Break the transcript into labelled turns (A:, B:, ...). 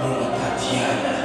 A: Bruno Tatiana.